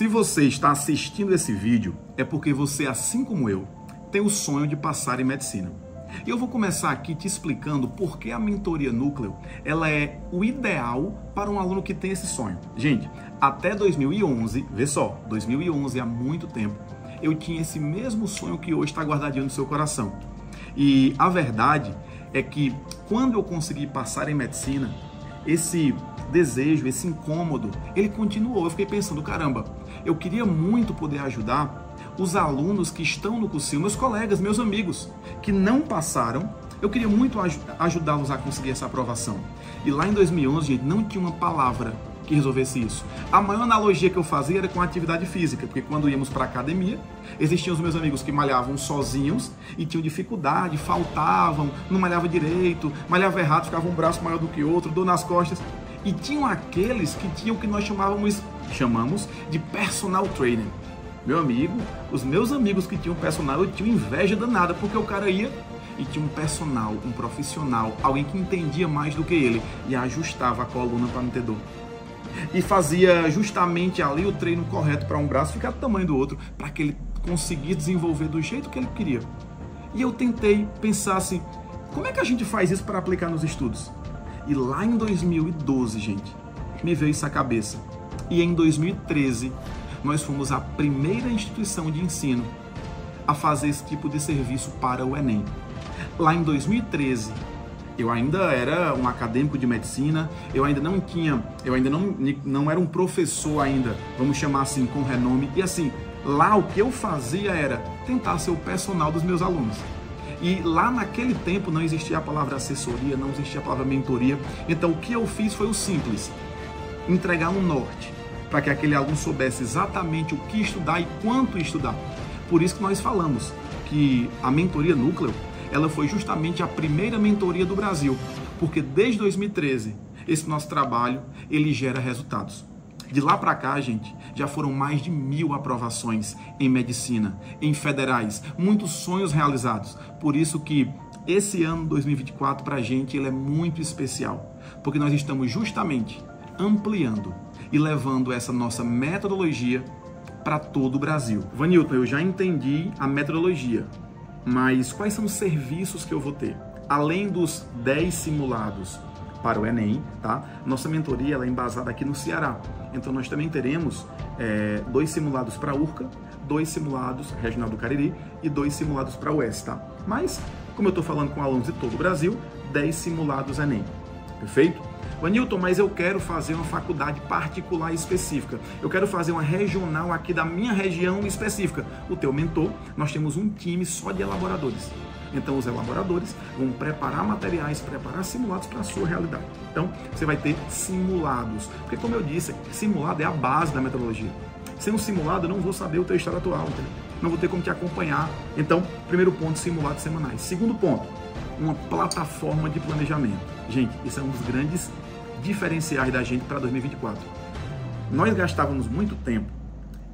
Se você está assistindo esse vídeo, é porque você, assim como eu, tem o sonho de passar em medicina. E eu vou começar aqui te explicando por que a mentoria núcleo ela é o ideal para um aluno que tem esse sonho. Gente, até 2011, vê só, 2011 há muito tempo, eu tinha esse mesmo sonho que hoje está guardadinho no seu coração. E a verdade é que quando eu consegui passar em medicina, esse desejo, esse incômodo, ele continuou. Eu fiquei pensando, caramba, eu queria muito poder ajudar os alunos que estão no cursinho, meus colegas, meus amigos, que não passaram. Eu queria muito ajudá-los a conseguir essa aprovação. E lá em 2011, gente, não tinha uma palavra que resolvesse isso. A maior analogia que eu fazia era com a atividade física, porque quando íamos para academia, existiam os meus amigos que malhavam sozinhos e tinham dificuldade, faltavam, não malhava direito, malhava errado, ficava um braço maior do que outro, dor nas costas. E tinham aqueles que tinham o que nós chamávamos, chamamos de personal trainer. Meu amigo, os meus amigos que tinham personal, eu tinha inveja danada, porque o cara ia e tinha um personal, um profissional, alguém que entendia mais do que ele e ajustava a coluna para não ter dor. E fazia justamente ali o treino correto para um braço ficar do tamanho do outro, para que ele conseguisse desenvolver do jeito que ele queria. E eu tentei pensar assim, como é que a gente faz isso para aplicar nos estudos? E lá em 2012, gente, me veio isso à cabeça. E em 2013, nós fomos a primeira instituição de ensino a fazer esse tipo de serviço para o Enem. Lá em 2013, eu ainda era um acadêmico de medicina, eu ainda não tinha, eu ainda não, não era um professor ainda, vamos chamar assim, com renome. E assim, lá o que eu fazia era tentar ser o personal dos meus alunos. E lá naquele tempo não existia a palavra assessoria, não existia a palavra mentoria. Então o que eu fiz foi o simples: entregar um norte para que aquele aluno soubesse exatamente o que estudar e quanto estudar. Por isso que nós falamos que a mentoria núcleo, ela foi justamente a primeira mentoria do Brasil, porque desde 2013 esse nosso trabalho ele gera resultados. De lá para cá, gente, já foram mais de mil aprovações em medicina, em federais, muitos sonhos realizados. Por isso que esse ano 2024 para a gente ele é muito especial, porque nós estamos justamente ampliando e levando essa nossa metodologia para todo o Brasil. Vanilton, eu já entendi a metodologia, mas quais são os serviços que eu vou ter? Além dos 10 simulados para o Enem, tá? Nossa mentoria ela é embasada aqui no Ceará. Então nós também teremos é, dois simulados para a URCA, dois simulados Regional do Cariri e dois simulados para o Oeste, tá? Mas, como eu estou falando com alunos de todo o Brasil, 10 simulados Enem. Perfeito? Vanilton, mas eu quero fazer uma faculdade particular específica. Eu quero fazer uma regional aqui da minha região específica. O teu mentor, nós temos um time só de elaboradores. Então, os elaboradores vão preparar materiais, preparar simulados para a sua realidade. Então, você vai ter simulados. Porque, como eu disse, simulado é a base da metodologia. Sem um simulado, eu não vou saber o teu estado atual, entendeu? Não vou ter como te acompanhar. Então, primeiro ponto, simulados semanais. Segundo ponto, uma plataforma de planejamento. Gente, isso é um dos grandes diferenciais da gente para 2024. Nós gastávamos muito tempo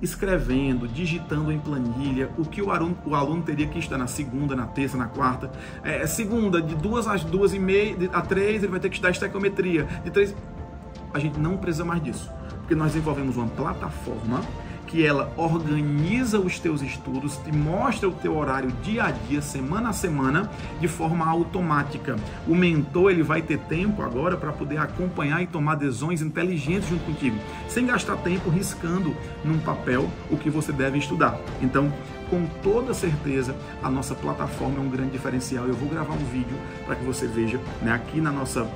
escrevendo, digitando em planilha o que o aluno, o aluno teria que estudar na segunda, na terça, na quarta. É, segunda, de duas às duas e meia, a três, ele vai ter que estudar estequiometria. De três. A gente não precisa mais disso. Porque nós desenvolvemos uma plataforma que ela organiza os teus estudos, te mostra o teu horário dia a dia, semana a semana, de forma automática. O mentor ele vai ter tempo agora para poder acompanhar e tomar decisões inteligentes junto contigo, sem gastar tempo riscando num papel o que você deve estudar. Então, com toda certeza, a nossa plataforma é um grande diferencial. Eu vou gravar um vídeo para que você veja, né, aqui na nossa,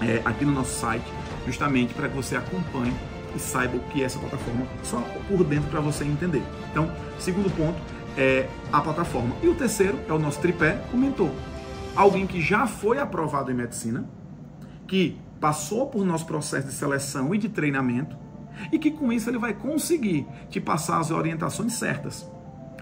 é, aqui no nosso site, justamente para que você acompanhe e saiba o que é essa plataforma só por dentro para você entender. Então, segundo ponto é a plataforma. E o terceiro é o nosso tripé, o mentor. Alguém que já foi aprovado em medicina, que passou por nosso processo de seleção e de treinamento, e que com isso ele vai conseguir te passar as orientações certas.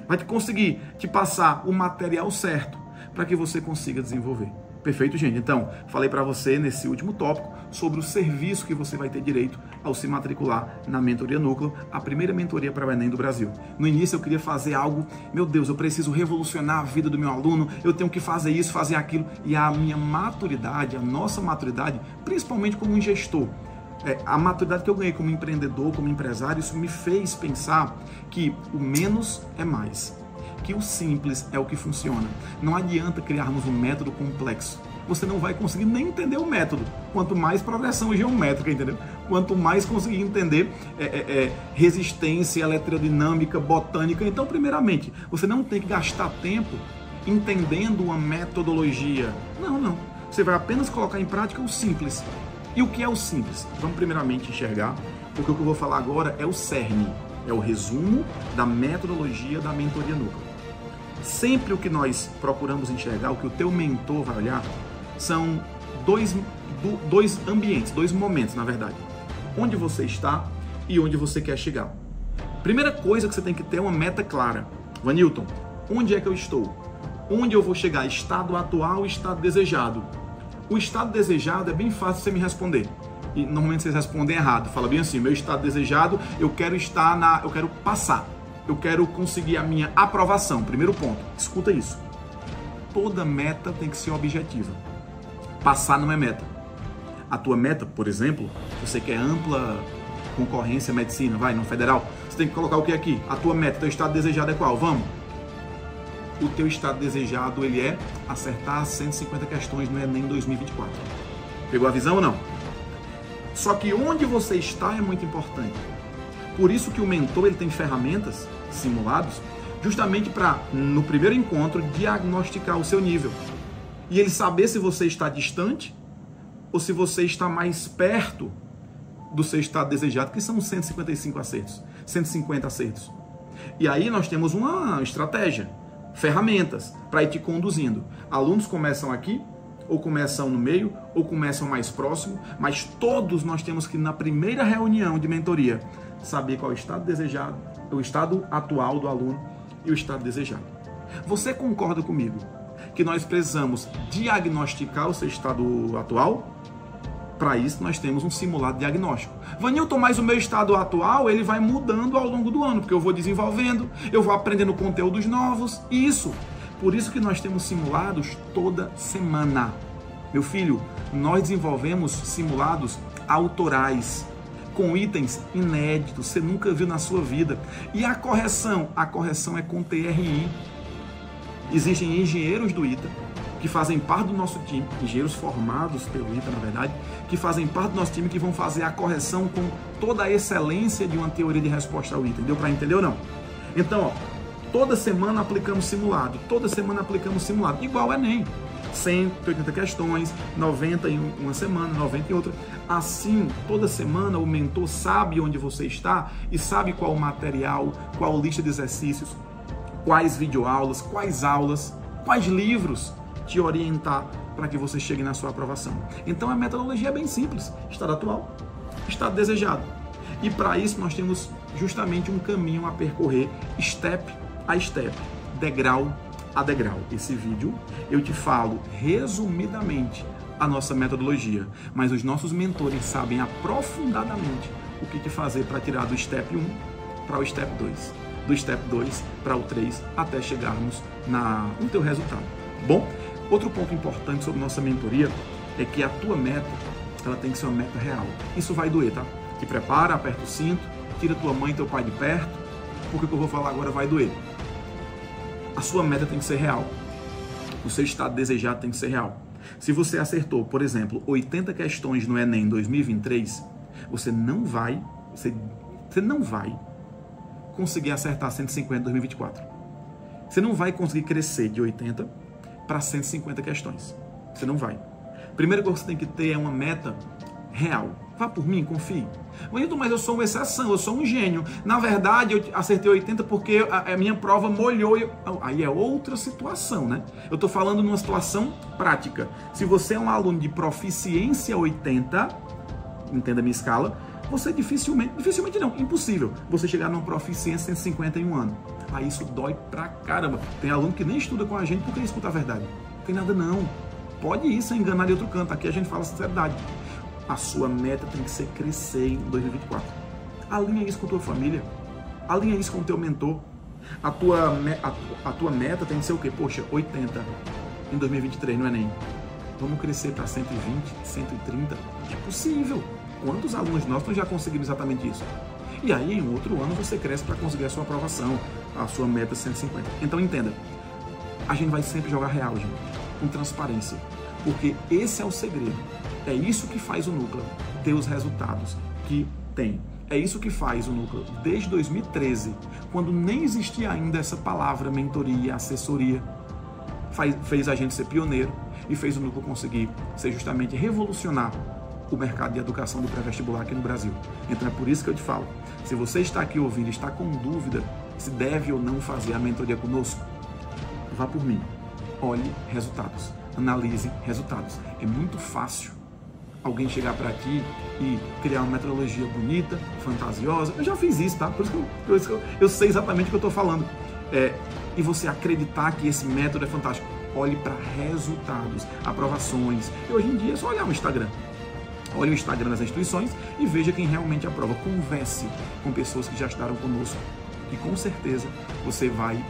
Vai te conseguir te passar o material certo para que você consiga desenvolver. Perfeito, gente? Então, falei para você nesse último tópico sobre o serviço que você vai ter direito ao se matricular na Mentoria Núcleo, a primeira mentoria para o Enem do Brasil. No início eu queria fazer algo, meu Deus, eu preciso revolucionar a vida do meu aluno, eu tenho que fazer isso, fazer aquilo, e a minha maturidade, a nossa maturidade, principalmente como gestor, é, a maturidade que eu ganhei como empreendedor, como empresário, isso me fez pensar que o menos é mais. Que o simples é o que funciona. Não adianta criarmos um método complexo. Você não vai conseguir nem entender o método. Quanto mais progressão geométrica, entendeu? Quanto mais conseguir entender é, é, é, resistência eletrodinâmica, botânica. Então, primeiramente, você não tem que gastar tempo entendendo uma metodologia. Não, não. Você vai apenas colocar em prática o simples. E o que é o simples? Vamos primeiramente enxergar, porque o que eu vou falar agora é o cerne, é o resumo da metodologia da mentoria núcleo. Sempre o que nós procuramos enxergar, o que o teu mentor vai olhar, são dois, dois ambientes, dois momentos, na verdade. Onde você está e onde você quer chegar. Primeira coisa que você tem que ter é uma meta clara. Vanilton, onde é que eu estou? Onde eu vou chegar? Estado atual, estado desejado. O estado desejado é bem fácil você me responder. E normalmente vocês respondem errado. Fala bem assim: meu estado desejado, eu quero estar na. Eu quero passar. Eu quero conseguir a minha aprovação. Primeiro ponto. Escuta isso. Toda meta tem que ser objetiva. Passar não é meta. A tua meta, por exemplo, você quer ampla concorrência medicina, vai, no federal, você tem que colocar o que aqui? A tua meta, teu estado desejado é qual? Vamos o teu estado desejado ele é acertar 150 questões no Enem 2024. Pegou a visão ou não? Só que onde você está é muito importante. Por isso que o mentor ele tem ferramentas, simulados, justamente para, no primeiro encontro, diagnosticar o seu nível. E ele saber se você está distante ou se você está mais perto do seu estado desejado, que são 155 acertos, 150 acertos. E aí nós temos uma estratégia ferramentas para ir te conduzindo. Alunos começam aqui, ou começam no meio, ou começam mais próximo, mas todos nós temos que, na primeira reunião de mentoria, saber qual é o estado desejado, o estado atual do aluno e o estado desejado. Você concorda comigo que nós precisamos diagnosticar o seu estado atual? Para isso, nós temos um simulado diagnóstico. Vanilton, mas o meu estado atual ele vai mudando ao longo do ano, porque eu vou desenvolvendo, eu vou aprendendo conteúdos novos. Isso. Por isso que nós temos simulados toda semana. Meu filho, nós desenvolvemos simulados autorais com itens inéditos, você nunca viu na sua vida. E a correção, a correção é com TRI. Existem engenheiros do ITA que fazem parte do nosso time, engenheiros formados pelo ITA, na verdade, que fazem parte do nosso time, que vão fazer a correção com toda a excelência de uma teoria de resposta ao ITA. Deu para entender ou não? Então, ó, toda semana aplicamos simulado, toda semana aplicamos simulado, igual Enem. 180 questões, 90 em uma semana, 90 em outra. Assim, toda semana o mentor sabe onde você está e sabe qual material, qual lista de exercícios, quais videoaulas, quais aulas, quais livros te orientar para que você chegue na sua aprovação. Então a metodologia é bem simples: estado atual, estado desejado. E para isso nós temos justamente um caminho a percorrer, step a step, degrau a degrau. Esse vídeo eu te falo resumidamente a nossa metodologia, mas os nossos mentores sabem aprofundadamente o que fazer para tirar do step 1 para o step 2, do step 2 para o 3 até chegarmos na, no teu resultado. Bom, Outro ponto importante sobre nossa mentoria é que a tua meta, ela tem que ser uma meta real. Isso vai doer, tá? Te prepara, aperta o cinto, tira tua mãe e teu pai de perto, porque o que eu vou falar agora vai doer. A sua meta tem que ser real. O seu estado desejado tem que ser real. Se você acertou, por exemplo, 80 questões no Enem 2023, você não vai, você, você não vai conseguir acertar 150 em 2024. Você não vai conseguir crescer de 80 para 150 questões. Você não vai. Primeira coisa que você tem que ter é uma meta real. Vá por mim, confie. Wilton, mas eu sou uma exceção, eu sou um gênio. Na verdade, eu acertei 80 porque a, a minha prova molhou. E... Aí é outra situação, né? Eu estou falando numa situação prática. Se você é um aluno de proficiência 80, entenda a minha escala, você dificilmente, dificilmente não, impossível, você chegar numa proficiência 150 em um ano. Aí isso dói pra caramba. Tem aluno que nem estuda com a gente porque escuta a verdade. Não tem nada não. Pode ir sem enganar de outro canto. Aqui a gente fala sinceridade. A sua meta tem que ser crescer em 2024. Alinha isso com a tua família. Alinha isso com o teu mentor. A tua, a, a tua meta tem que ser o quê? Poxa, 80 em 2023 no Enem. Vamos crescer para 120, 130? É possível. Quantos alunos nossos já conseguiram exatamente isso? E aí, em outro ano, você cresce para conseguir a sua aprovação, a sua meta 150. Então, entenda, a gente vai sempre jogar real, gente, com transparência, porque esse é o segredo. É isso que faz o núcleo ter os resultados que tem. É isso que faz o núcleo desde 2013, quando nem existia ainda essa palavra mentoria, assessoria. Faz, fez a gente ser pioneiro e fez o núcleo conseguir ser justamente revolucionar o mercado de educação do pré-vestibular aqui no Brasil. Então é por isso que eu te falo, se você está aqui ouvindo, está com dúvida se deve ou não fazer a mentoria conosco, vá por mim. Olhe resultados, analise resultados. É muito fácil alguém chegar para ti e criar uma metodologia bonita, fantasiosa. Eu já fiz isso, tá? Por isso que eu, por isso que eu, eu sei exatamente o que eu estou falando. É, e você acreditar que esse método é fantástico. Olhe para resultados, aprovações. E hoje em dia é só olhar o Instagram. Olhe o Instagram das instituições e veja quem realmente aprova. Converse com pessoas que já estudaram conosco. E com certeza você vai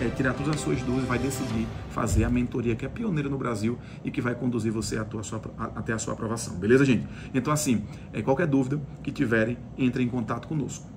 é, tirar todas as suas dúvidas, vai decidir fazer a mentoria que é pioneira no Brasil e que vai conduzir você a tua, sua, a, até a sua aprovação. Beleza, gente? Então, assim, é, qualquer dúvida que tiverem, entre em contato conosco.